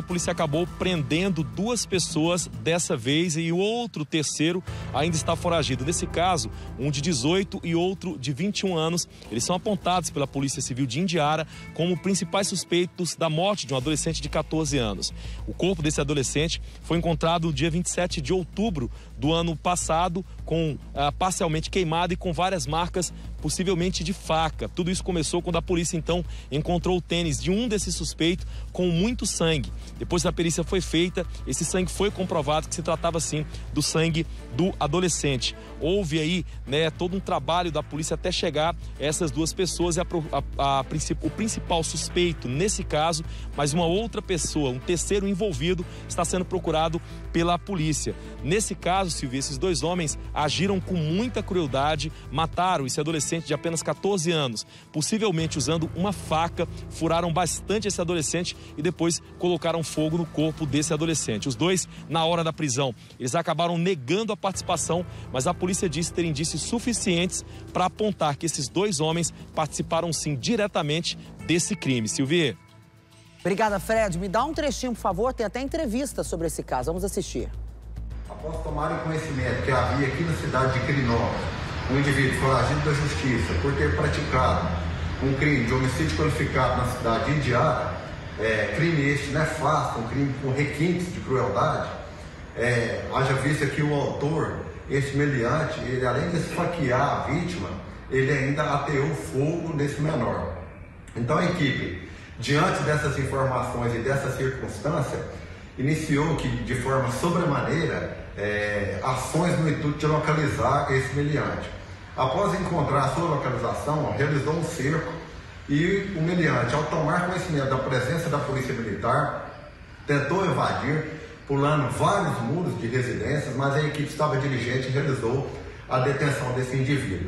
A polícia acabou prendendo duas pessoas dessa vez e o outro terceiro ainda está foragido. Nesse caso, um de 18 e outro de 21 anos. Eles são apontados pela Polícia Civil de Indiara como principais suspeitos da morte de um adolescente de 14 anos. O corpo desse adolescente foi encontrado no dia 27 de outubro do ano passado, com ah, parcialmente queimado e com várias marcas, possivelmente de faca. Tudo isso começou quando a polícia então encontrou o tênis de um desses suspeitos com muito sangue. Depois da perícia foi feita, esse sangue foi comprovado que se tratava sim do sangue do adolescente. Houve aí né, todo um trabalho da polícia até chegar essas duas pessoas e a, a, a, o principal suspeito nesse caso, mas uma outra pessoa, um terceiro envolvido, está sendo procurado pela polícia. Nesse caso, Silvia, esses dois homens agiram com muita crueldade, mataram esse adolescente de apenas 14 anos, possivelmente usando uma faca, furaram bastante esse adolescente e depois colocaram fogo no corpo desse adolescente. Os dois, na hora da prisão, eles acabaram negando a participação, mas a polícia disse ter indícios suficientes para apontar que esses dois homens participaram sim diretamente desse crime. Silvia. Obrigada, Fred. Me dá um trechinho, por favor. Tem até entrevista sobre esse caso. Vamos assistir. Após tomarem conhecimento que havia aqui na cidade de Quirinópolis um indivíduo foragido da justiça por ter praticado um crime de homicídio qualificado na cidade de Indiara, é, crime este nefasto, um crime com requintes de crueldade, é, haja vista que o autor, esse meliante, ele além de esfaquear a vítima, ele ainda ateou fogo nesse menor. Então equipe Diante dessas informações e dessa circunstância, iniciou que, de forma sobremaneira é, ações no intuito de localizar esse meliante. Após encontrar a sua localização, realizou um cerco e o meliante, ao tomar conhecimento da presença da polícia militar, tentou evadir, pulando vários muros de residências, mas a equipe estava diligente e realizou a detenção desse indivíduo.